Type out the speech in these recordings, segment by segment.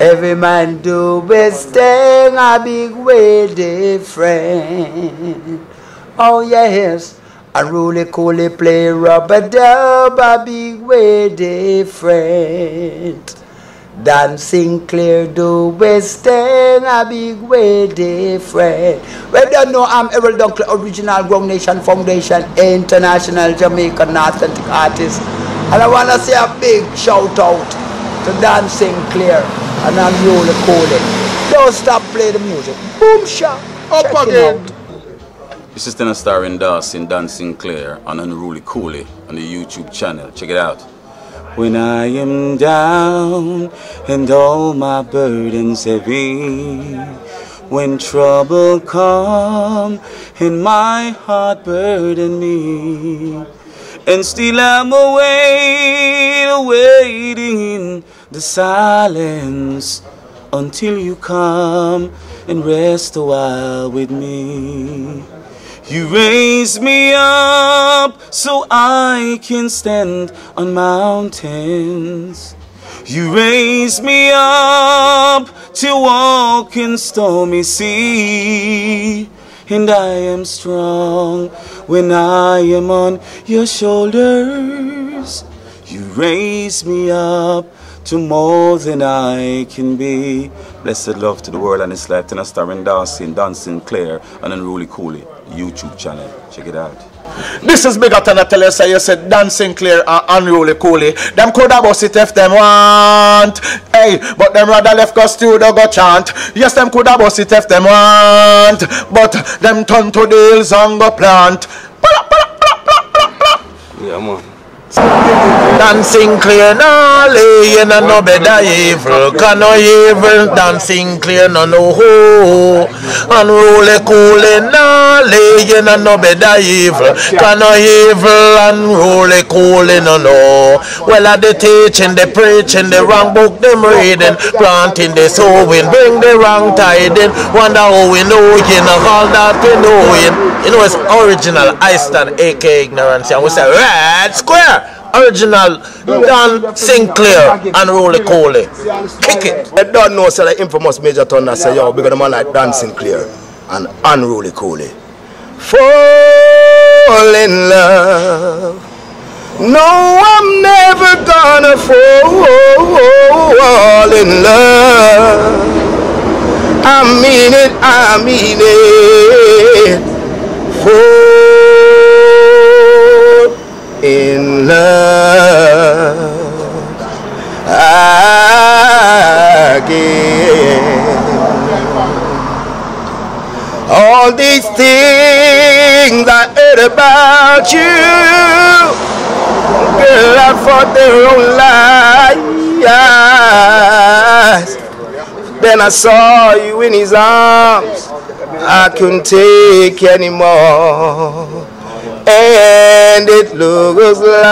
Every man do his thing a big way different. Oh yes, unruly coolly play rubber dub a big way different. Don Sinclair do his thing a big way different. We don't know I'm Errol Dunkley, original Ground Nation Foundation, international Jamaican authentic artist. And I want to say a big shout out to Don Sinclair and I'm Yola Cody. Don't stop playing the music. Boom shot. Up Check again. This is Tenor Star in Dawson, Don Sinclair, and Unruly Cooley on the YouTube channel. Check it out. When I am down and all my burdens heavy, when trouble come and my heart burden me, and still I'm away, waiting in the silence until you come and rest a while with me. You raise me up so I can stand on mountains. You raise me up to walk in stormy sea and I am strong when I am on your shoulders. You raise me up to more than I can be. Blessed love to the world and its life. And a star in dancing, Don Sinclair, and unruly coolly. YouTube channel. Check it out. This is bigger than I tell you, say you said Don Sinclair and unruly coolly. Them could have bust it if them want. Hey, but them rather left go studio go chant. Yes, them could have bust it if them want. But them turn to the hills and go plant. Yeah, man. Don Sinclair, no lay in a no better evil. Can no evil, Don Sinclair, no no ho. Unruly cooling, no lay in a no better evil. Can no evil, unruly cooling, no no. Well, at the teaching, the preaching, the wrong book, them reading, planting the sowing, bring the wrong tiding. Wonder how we know, you know, all that we know. You know, it's original, stand, aka ignorance, and we say, red square original Don Sinclair and Rolly Coley. Kick it. I don't know, say like infamous Major Thunder say, yo, bigger than man like Don Sinclair and Unruly Coley. Fall in love. No, I'm never gonna fall in love. I mean it, I mean it. Again. All these things I heard about you, girl, I fought their own lies. Then I saw you in his arms. I couldn't take anymore and it looks like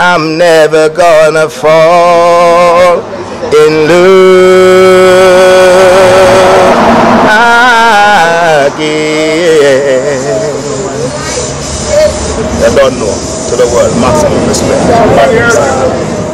I'm never gonna fall in love again. I don't know to the world, maximum respect.